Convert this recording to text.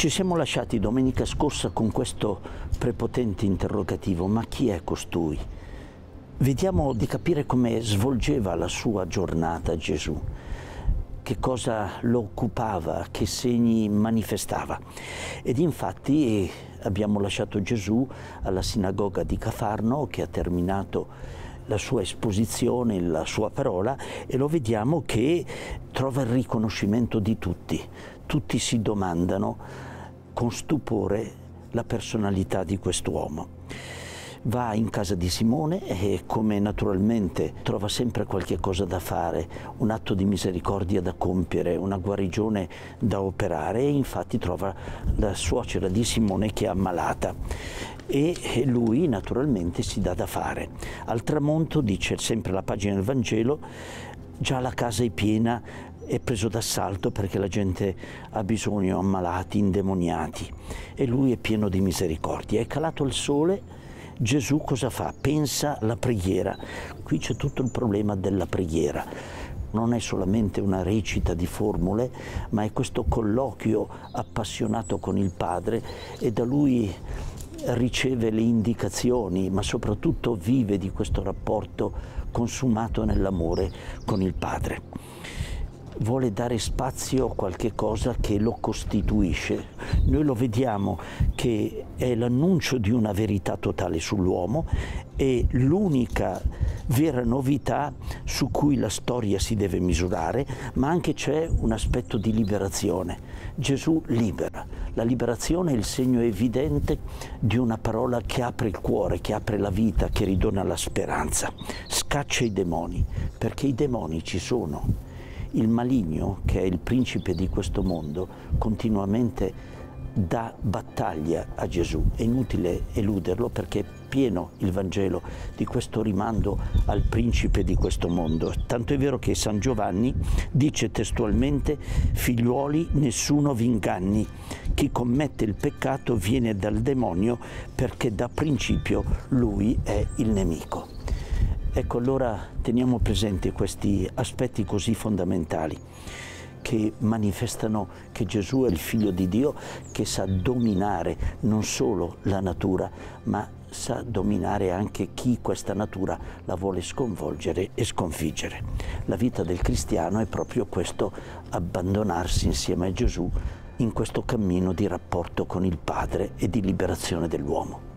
Ci siamo lasciati domenica scorsa con questo prepotente interrogativo, ma chi è costui? Vediamo di capire come svolgeva la sua giornata Gesù, che cosa lo occupava, che segni manifestava. Ed infatti abbiamo lasciato Gesù alla sinagoga di Cafarno che ha terminato la sua esposizione, la sua parola e lo vediamo che trova il riconoscimento di tutti. Tutti si domandano con stupore la personalità di quest'uomo va in casa di Simone e come naturalmente trova sempre qualche cosa da fare, un atto di misericordia da compiere, una guarigione da operare e infatti trova la suocera di Simone che è ammalata e lui naturalmente si dà da fare. Al tramonto, dice sempre la pagina del Vangelo, già la casa è piena è preso d'assalto perché la gente ha bisogno, ammalati, indemoniati e lui è pieno di misericordia. È calato il sole, Gesù cosa fa? Pensa alla preghiera. Qui c'è tutto il problema della preghiera. Non è solamente una recita di formule, ma è questo colloquio appassionato con il Padre e da lui riceve le indicazioni, ma soprattutto vive di questo rapporto consumato nell'amore con il Padre vuole dare spazio a qualche cosa che lo costituisce. Noi lo vediamo che è l'annuncio di una verità totale sull'uomo e l'unica vera novità su cui la storia si deve misurare, ma anche c'è un aspetto di liberazione. Gesù libera. La liberazione è il segno evidente di una parola che apre il cuore, che apre la vita, che ridona la speranza. Scaccia i demoni, perché i demoni ci sono il maligno, che è il principe di questo mondo, continuamente dà battaglia a Gesù. È inutile eluderlo perché è pieno il Vangelo di questo rimando al principe di questo mondo. Tanto è vero che San Giovanni dice testualmente figliuoli nessuno vi inganni, chi commette il peccato viene dal demonio perché da principio lui è il nemico. Ecco, allora teniamo presente questi aspetti così fondamentali che manifestano che Gesù è il figlio di Dio che sa dominare non solo la natura, ma sa dominare anche chi questa natura la vuole sconvolgere e sconfiggere. La vita del cristiano è proprio questo, abbandonarsi insieme a Gesù in questo cammino di rapporto con il Padre e di liberazione dell'uomo.